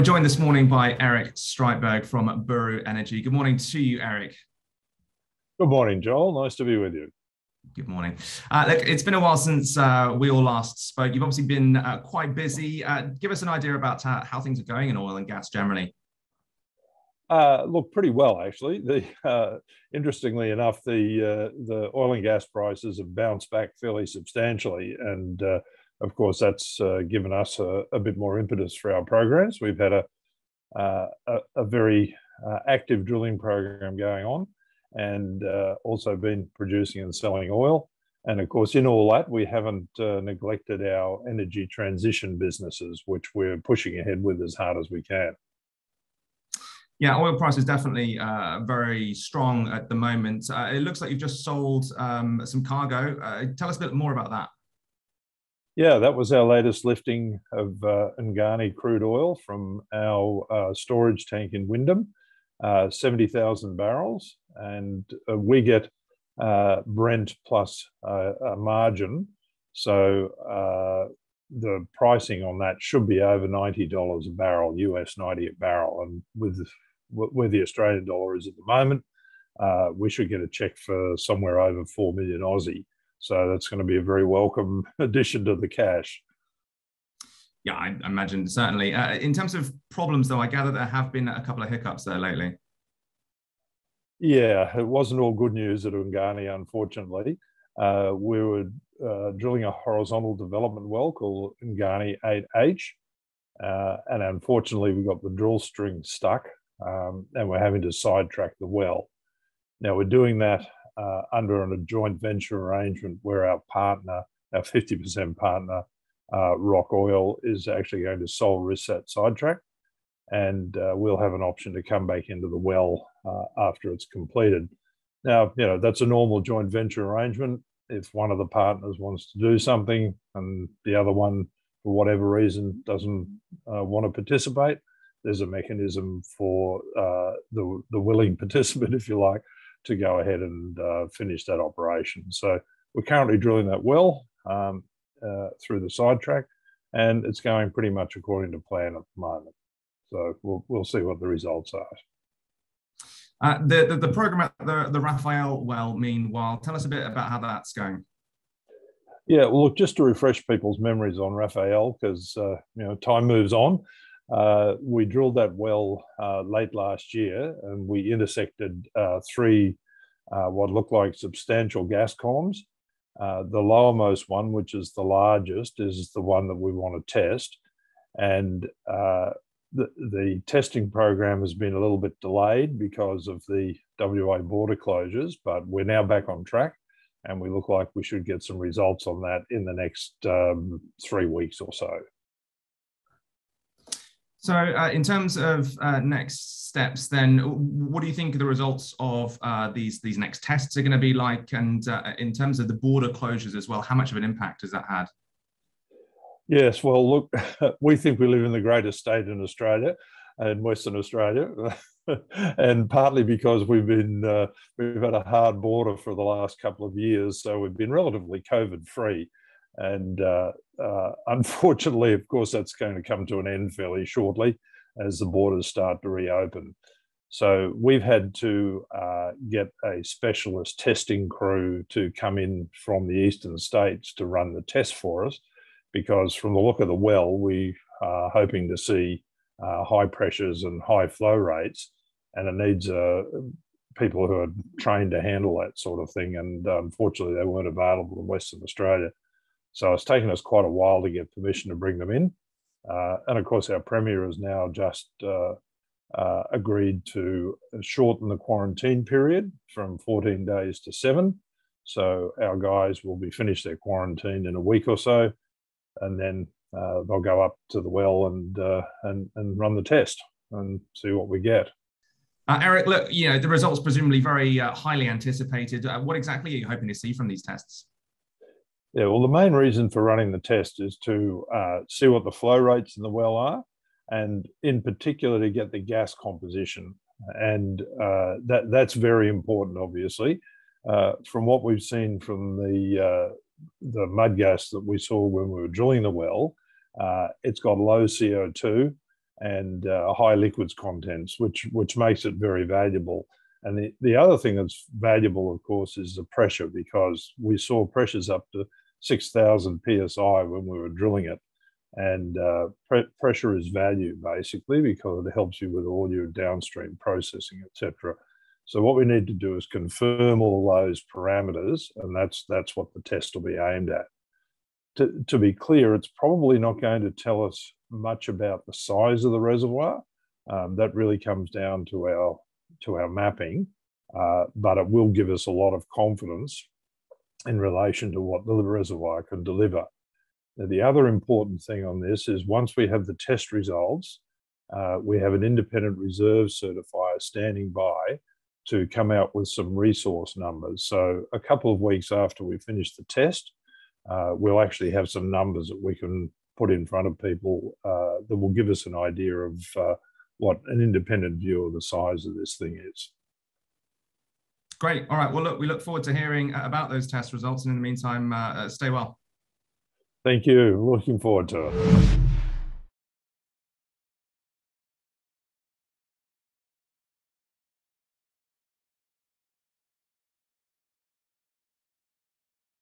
we're joined this morning by Eric Streitberg from Buru Energy. Good morning to you, Eric. Good morning, Joel. Nice to be with you. Good morning. Uh, look, it's been a while since uh, we all last spoke. You've obviously been uh, quite busy. Uh, give us an idea about how, how, things are going in oil and gas generally. Uh, look, pretty well actually. The, uh, interestingly enough, the the oil and gas prices have bounced back fairly substantially, and of course that's given us a, a, bit more impetus for our programs. We've had a a, a, very active drilling program going on and uh, also been producing and selling oil. And of course, in all that, we haven't uh, neglected our energy transition businesses, which we're pushing ahead with as hard as we can. Yeah, oil price is definitely uh, very strong at the moment. Uh, it looks like you've just sold um, some cargo. Uh, tell us a bit more about that. Yeah, that was our latest lifting of uh, Ungani crude oil from our uh, storage tank in Wyndham, uh, 70,000 barrels and uh, we get uh, Brent plus a margin. So uh, the pricing on that should be over ninety dollars a barrel, US ninety a barrel, and with where the Australian dollar is at the moment, we should get a check for somewhere over four million Aussie. So that's going to be a very welcome addition to the cash. Yeah, I imagine certainly. Uh, in terms of problems, though, I gather there have been a couple of hiccups there lately. Yeah, it wasn't all good news at Ungani, unfortunately. Uh, we were uh, drilling a horizontal development well called Ungani 8H, uh, and unfortunately, we got the drill string stuck, um, and we're having to sidetrack the well. Now, we're doing that uh, under a joint venture arrangement where our partner, our 50% partner, uh, Roc Oil, is actually going to sole risk that sidetrack and uh, we'll have an option to come back into the well uh, after it's completed. Now, you know, that's a normal joint venture arrangement. If one of the partners wants to do something and the other one, for whatever reason, doesn't uh, want to participate, there's a mechanism for uh, the, the willing participant, if you like, to go ahead and uh, finish that operation. So we're currently drilling that well um, uh, through the sidetrack, and it's going pretty much according to plan at the moment. So we'll we'll see what the results are. Uh, the, the, the program at the the Rafael well. Meanwhile, tell us a bit about how that's going. Yeah, well, look, just to refresh people's memories on Rafael, because uh, you know time moves on. Uh, we drilled that well uh, late last year, and we intersected uh, three uh, what looked like substantial gas columns. the lowermost one, which is the largest, is the one that we want to test, and the, the testing program has been a little bit delayed because of the WA border closures, but we're now back on track and we look like we should get some results on that in the next um, three weeks or so. So, uh, in terms of uh, next steps, then, what do you think the results of uh, these these next tests are going to be like? And uh, in terms of the border closures as well, how much of an impact has that had? Yes, well, look, we think we live in the greatest state in Australia, in Western Australia, and partly because we've been uh, we've had a hard border for the last couple of years, so we've been relatively COVID free, and uh, uh, unfortunately, of course, that's going to come to an end fairly shortly as the borders start to reopen. So we've had to uh, get a specialist testing crew to come in from the eastern states to run the test for us because from the look of the well, we are hoping to see uh, high pressures and high flow rates, and it needs uh, people who are trained to handle that sort of thing. And unfortunately, they weren't available in Western Australia. So it's taken us quite a while to get permission to bring them in. Uh, and of course, our Premier has now just uh, uh, agreed to shorten the quarantine period from 14 days to seven. So our guys will be finished their quarantine in a week or so and then uh, they'll go up to the well and uh, and and run the test and see what we get. Uh, Eric, look, you know the results presumably very highly anticipated. What exactly are you hoping to see from these tests? Yeah, well, the main reason for running the test is to uh, see what the flow rates in the well are, and in particular to get the gas composition, and that that's very important, obviously. from what we've seen from the the mud gas that we saw when we were drilling the well, uh, it's got low CO2 and uh, high liquids contents, which which makes it very valuable. And the, the other thing that's valuable, of course, is the pressure because we saw pressures up to 6,000 psi when we were drilling it. And uh, pre pressure is value basically because it helps you with all your downstream processing, etc. So what we need to do is confirm all those parameters, and that's that's what the test will be aimed at. To, to be clear, it's probably not going to tell us much about the size of the reservoir. Um, that really comes down to our to our mapping, uh, but it will give us a lot of confidence in relation to what the reservoir can deliver. Now, the other important thing on this is once we have the test results, uh, we have an independent reserve certifier standing by to come out with some resource numbers. So a couple of weeks after we finish the test, uh, we'll actually have some numbers that we can put in front of people uh, that will give us an idea of uh, what an independent view of the size of this thing is. Great. All right. Well, look, we look forward to hearing uh, about those test results. And in the meantime, uh, uh, stay well. Thank you. Looking forward to it.